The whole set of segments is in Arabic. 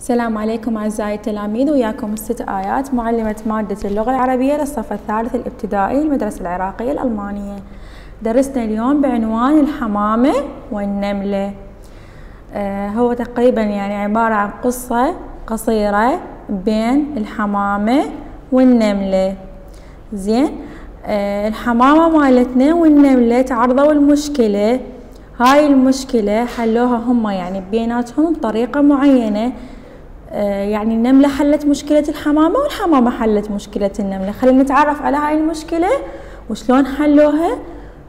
السلام عليكم أعزائي التلاميذ وياكم الست آيات معلمة مادة اللغة العربية للصف الثالث الابتدائي المدرسة العراقية الألمانية. درسنا اليوم بعنوان الحمامة والنملة. آه هو تقريبا يعني عبارة عن قصة قصيرة بين الحمامة والنملة. زين؟ آه الحمامة مالتنا والنملة تعرضوا المشكلة هاي المشكلة حلوها هم يعني بيناتهم بطريقة معينة. يعني النملة حلت مشكلة الحمامة والحمامة حلت مشكلة النملة. خلينا نتعرف على هاي المشكلة. وشلون حلوها؟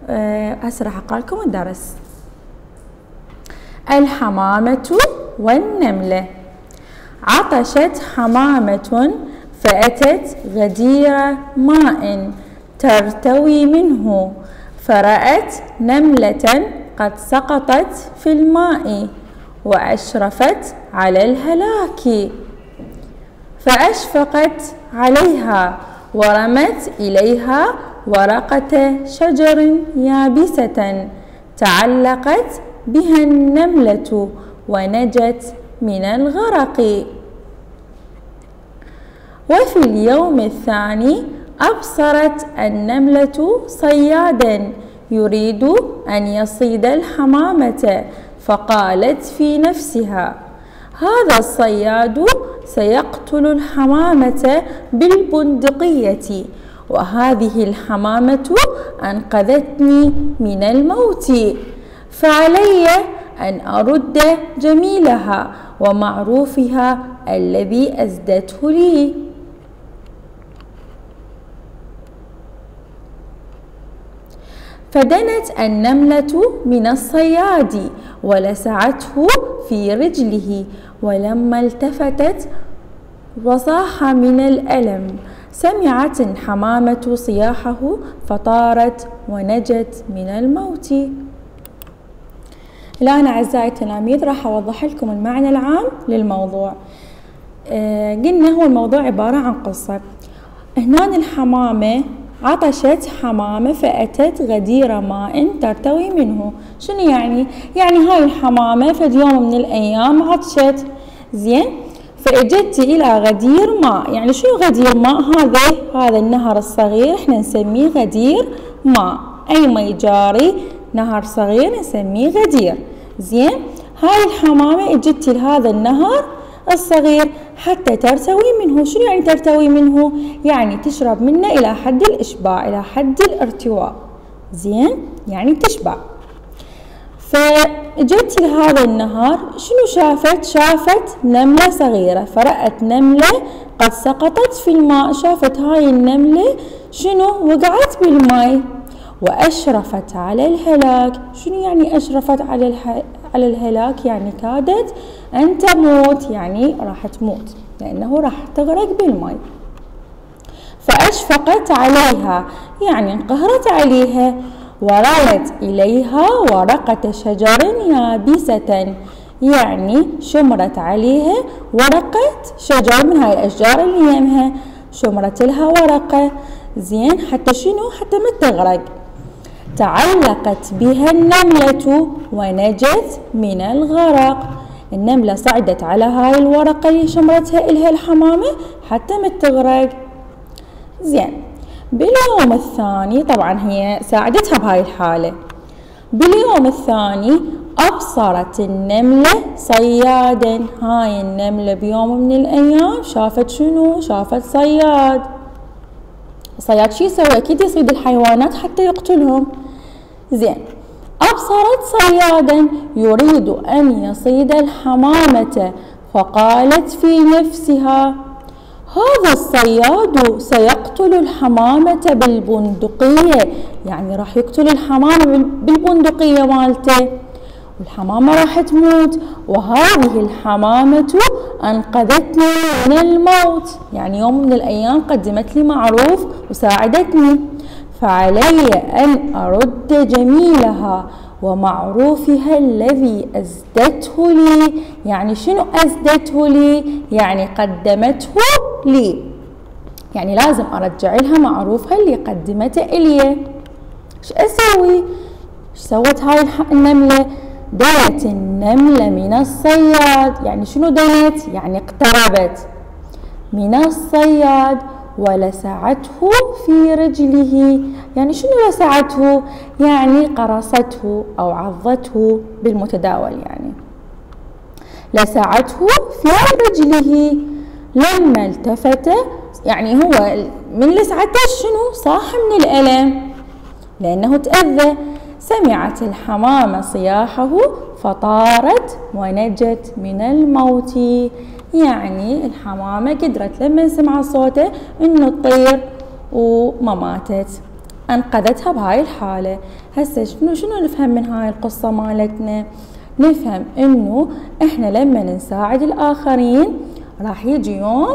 آه هسه راح اقرا لكم الدرس. الحمامة والنملة. عطشت حمامة فأتت غدير ماء ترتوي منه. فرأت نملة قد سقطت في الماء. وأشرفت على الهلاك. فأشفقت عليها ورمت إليها ورقة شجر يابسة تعلقت بها النملة ونجت من الغرق. وفي اليوم الثاني أبصرت النملة صيادا يريد أن يصيد الحمامة فقالت في نفسها هذا الصياد سيقتل الحمامة بالبندقية وهذه الحمامة أنقذتني من الموت فعلي أن أرد جميلها ومعروفها الذي أزدته لي. فدنت النملة من الصياد ولسعته في رجله ولما التفتت وصاح من الألم سمعت الحمامة صياحه فطارت ونجت من الموت. الآن أعزائي التلاميذ راح أوضح لكم المعنى العام للموضوع. آه قلنا هو الموضوع عبارة عن قصة. هنا الحمامة عطشت حمامة فأتت غدير ماء ترتوي منه. شنو يعني؟ يعني هاي الحمامة في يوم من الأيام عطشت. زين؟ فأجت إلى غدير ماء. يعني شنو غدير ماء هذا هذا النهر الصغير إحنا نسميه غدير ماء. أي ما يجاري نهر صغير نسميه غدير. زين؟ هاي الحمامة أجت لهذا النهر الصغير. حتى ترتوي منه. شنو يعني ترتوي منه؟ يعني تشرب منه إلى حد الإشباع إلى حد الارتواء. زين؟ يعني تشبع. فجت لهذا النهر شنو شافت؟ شافت نملة صغيرة. فرأت نملة قد سقطت في الماء. شافت هاي النملة شنو؟ وقعت بالماء. وأشرفت على الهلاك. شنو يعني أشرفت على الح... على الهلاك؟ يعني كادت أن تموت يعني راح تموت لأنه راح تغرق بالماء. فأشفقت عليها يعني انقهرت عليها ورمت إليها ورقة شجر يابسة يعني شمرت عليها ورقة شجر من هاي الأشجار اللي يمها شمرت لها ورقة زين حتى شنو؟ حتى ما تغرق. تعلقت بها النملة ونجت من الغرق. النملة صعدت على هاي الورقة اللي شمرتها إلها الحمامة حتى ما تغرق. زين باليوم الثاني طبعا هي ساعدتها بهاي الحالة. باليوم الثاني أبصرت النملة صيادا. هاي النملة بيوم من الأيام شافت شنو؟ شافت صياد. الصياد شو يسوي أكيد يصيد الحيوانات حتى يقتلهم. زين. أبصرت صيادا يريد أن يصيد الحمامة فقالت في نفسها هذا الصياد سيقتل الحمامة بالبندقية. يعني راح يقتل الحمامة بالبندقية مالته. والحمامة راح تموت وهذه الحمامة أنقذتني من الموت. يعني يوم من الأيام قدمت لي معروف وساعدتني. فعلي أن أرد جميلها ومعروفها الذي أزدته لي. يعني شنو أزدته لي؟ يعني قدمته لي. يعني لازم أرجع لها معروفها اللي قدمته إلي. إيش أسوي؟ إيش سوت هاي النملة؟ دنت النملة من الصياد. يعني شنو دنت يعني اقتربت من الصياد ولسعته في رجله. يعني شنو لسعته؟ يعني قرصته أو عضته بالمتداول يعني. لسعته في رجله. لما التفت يعني هو من لسعته شنو؟ صاح من الألم. لأنه تأذى. سمعت الحمامة صياحه فطارت ونجت من الموت. يعني الحمامة قدرت لما سمعت صوته إنه تطير وما ماتت. أنقذتها بهاي الحالة. هسه شنو شنو نفهم من هاي القصة مالتنا؟ نفهم إنه إحنا لما نساعد الآخرين راح يجي يوم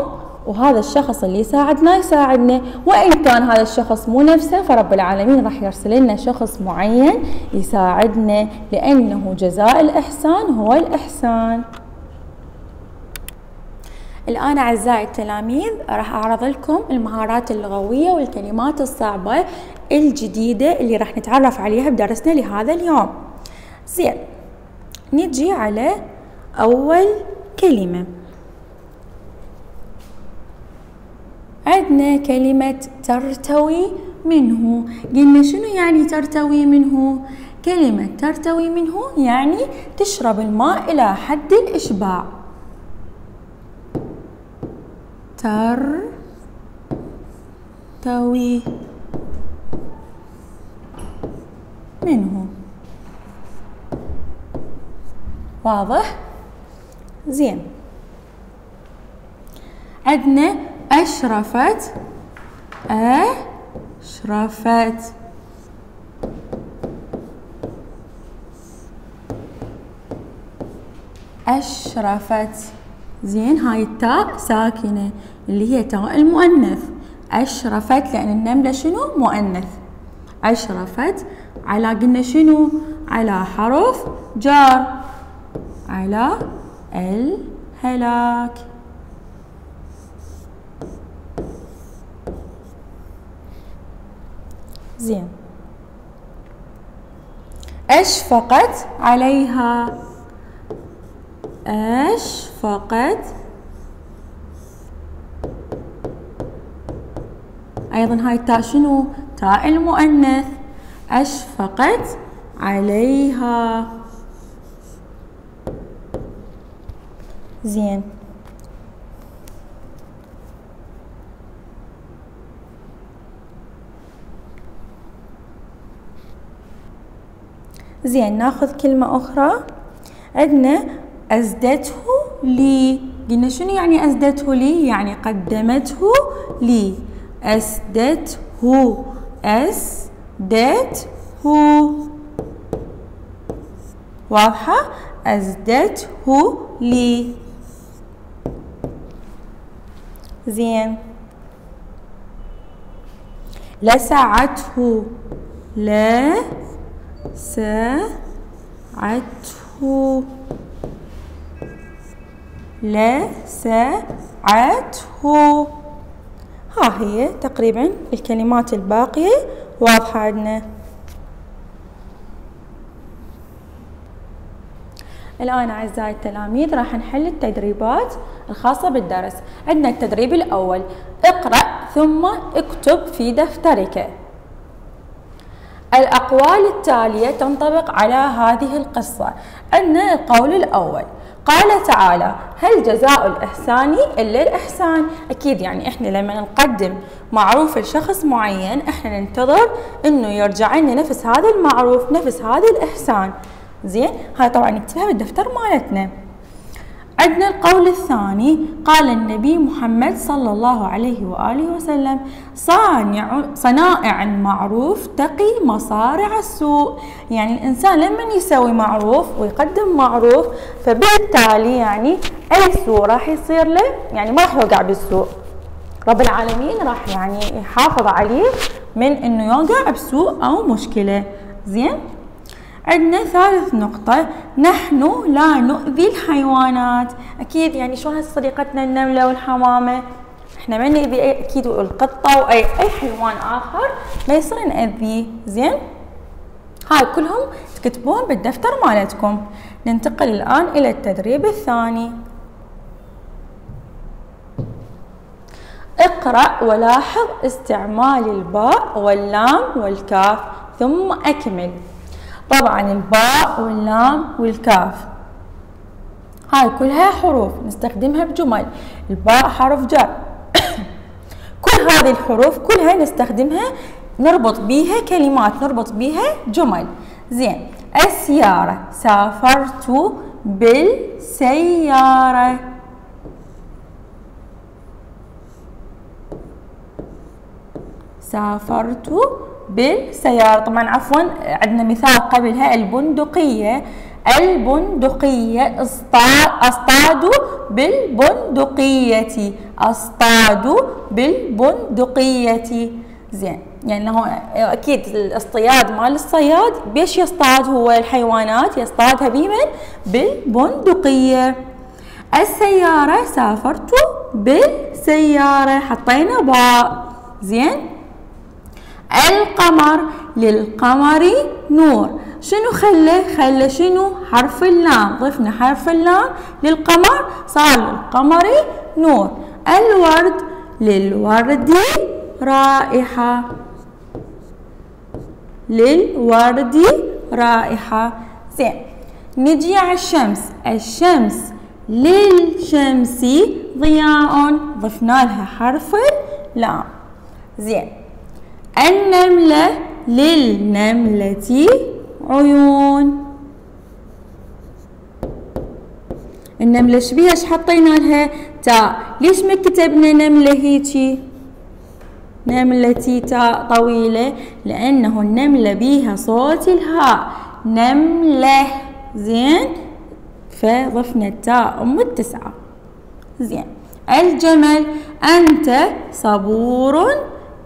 وهذا الشخص اللي يساعدنا يساعدنا وإن كان هذا الشخص مو نفسه فرب العالمين راح يرسل لنا شخص معين يساعدنا لأنه جزاء الإحسان هو الإحسان. الآن أعزائي التلاميذ راح أعرض لكم المهارات اللغوية والكلمات الصعبة الجديدة اللي راح نتعرف عليها بدرسنا لهذا اليوم. زين نجي على أول كلمة. عندنا كلمة ترتوي منه. قلنا شنو يعني ترتوي منه؟ كلمة ترتوي منه يعني تشرب الماء إلى حد الإشباع. ترتوي منه. واضح؟ زين. عندنا أشرفت أشرفت. أشرفت. زين هاي التاء ساكنة اللي هي تاء المؤنث. أشرفت لأن النملة شنو؟ مؤنث. أشرفت. على قلنا شنو؟ على حرف جار. على الهلاك. زين. أشفقت عليها أشفقت أيضا هاي التاء شنو؟ تاء المؤنث. أشفقت عليها. زين. زين ناخذ كلمة أخرى. عندنا أزدته لي. قلنا شنو يعني أزدته لي؟ يعني قدمته لي. أسدته. أسدته. واضحة؟ أزدته لي. زين. لسعته. لا. سعته لسعته ها هي تقريبا الكلمات الباقية واضحة عندنا. الآن أعزائي التلاميذ راح نحل التدريبات الخاصة بالدرس. عندنا التدريب الأول. اقرأ ثم اكتب في دفترك. الأقوال التالية تنطبق على هذه القصة. عندنا القول الأول قال تعالى هل جزاء الإحسان إلا الإحسان؟ أكيد يعني إحنا لما نقدم معروف لشخص معين إحنا ننتظر إنه يرجع لنا نفس هذا المعروف نفس هذا الإحسان. زين؟ هاي طبعا نكتبها بالدفتر مالتنا. عندنا القول الثاني. قال النبي محمد صلى الله عليه وآله وسلم صانع صنائع المعروف تقي مصارع السوء. يعني الإنسان لما يسوي معروف ويقدم معروف فبالتالي يعني أي سوء راح يصير له؟ يعني ما راح يوقع بالسوء. رب العالمين راح يعني يحافظ عليه من إنه يوقع بسوء أو مشكلة. زين؟ عندنا ثالث نقطة. نحن لا نؤذي الحيوانات. أكيد يعني شلون صديقتنا النملة والحمامة؟ إحنا ما نأذي أكيد القطة وأي أي حيوان آخر ما يصير نأذيه زين؟ هاي كلهم تكتبوهم بالدفتر مالتكم. ننتقل الآن إلى التدريب الثاني. اقرأ ولاحظ استعمال الباء واللام والكاف ثم أكمل. طبعا الباء واللام والكاف. هاي كلها حروف نستخدمها بجمل. الباء حرف جر. كل هذه الحروف كلها نستخدمها نربط بيها كلمات نربط بيها جمل. زين. السيارة. سافرت بالسيارة. سافرت بالسيارة. طبعا عفوا عندنا مثال قبلها البندقية. البندقية أصطاد بالبندقية. أصطاد بالبندقية. زين يعني هو أكيد الاصطياد مال الصياد بيش يصطاد هو؟ الحيوانات يصطادها بمن؟ بالبندقية. السيارة سافرت بالسيارة حطينا باء. زين القمر للقمر نور. شنو خلى؟ خلى شنو؟ حرف اللام. ضفنا حرف اللام. للقمر صار للقمر نور. الورد للورد رائحة. للورد رائحة. زين. نجي على الشمس. الشمس للشمس ضياء. ضفنا لها حرف اللام. زين. النملة للنملة عيون. النملة إيش بيها؟ إيش حطينا لها؟ تاء ليش ما كتبنا نملة هيجي؟ نملة تاء طويلة لأنه النملة بيها صوت الهاء. نملة. زين؟ فضفنا التاء أم التسعة. زين. الجمل. أنت صبور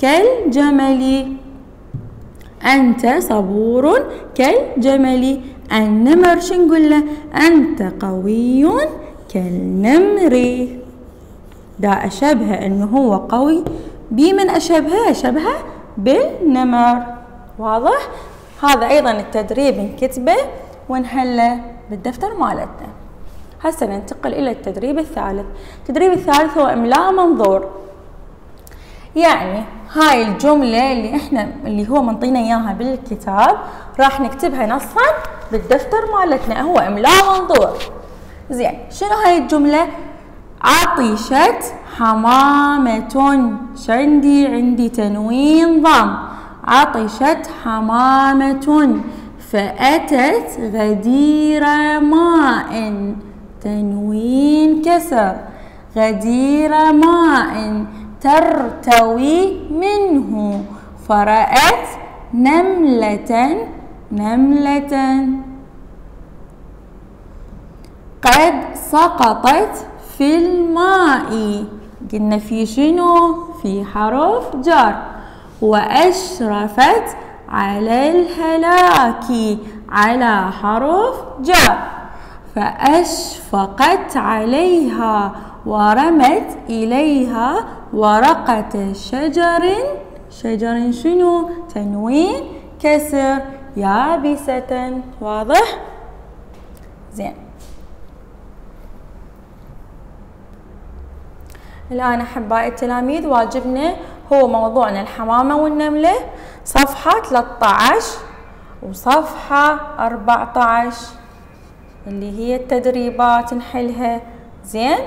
كالجمل. أنت صبور كالجمل. النمر شو نقول له أنت قوي كالنمر. دا أشبه أنه هو قوي. بمن أشبهه أشبهه بالنمر. واضح؟ هذا أيضا التدريب نكتبه ونحله بالدفتر مالتنا هسه ننتقل إلى التدريب الثالث. التدريب الثالث هو إملاء منظور. يعني هاي الجملة اللي إحنا اللي هو منطينا إياها بالكتاب راح نكتبها نصا بالدفتر مالتنا هو إملاء منظور. زين شنو هاي الجملة؟ عطشت حمامة عندي عندي تنوين ضم. عطشت حمامة فأتت غدير ماء تنوين كسر. غدير ماء ترتوي منه. فرأت نملة نملة. قد سقطت في الماء. قلنا في شنو؟ في حرف جر. وأشرفت على الهلاك على حرف جر. فأشفقت عليها. ورمت إليها ورقة شجر. شجر شنو؟ تنوين كسر يابسة. واضح؟ زين. الآن أحبائي التلاميذ واجبنا هو موضوعنا الحمامة والنملة. صفحة 13 وصفحة 14 اللي هي التدريبات نحلها. زين؟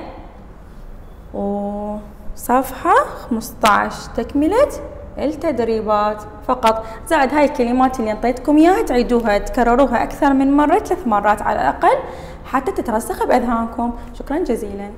وصفحة 15 تكملة التدريبات. فقط زائد هاي الكلمات اللي انطيتكم إياها تعيدوها تكرروها أكثر من مرة ثلاث مرات على الأقل حتى تترسخ بأذهانكم. شكرا جزيلا.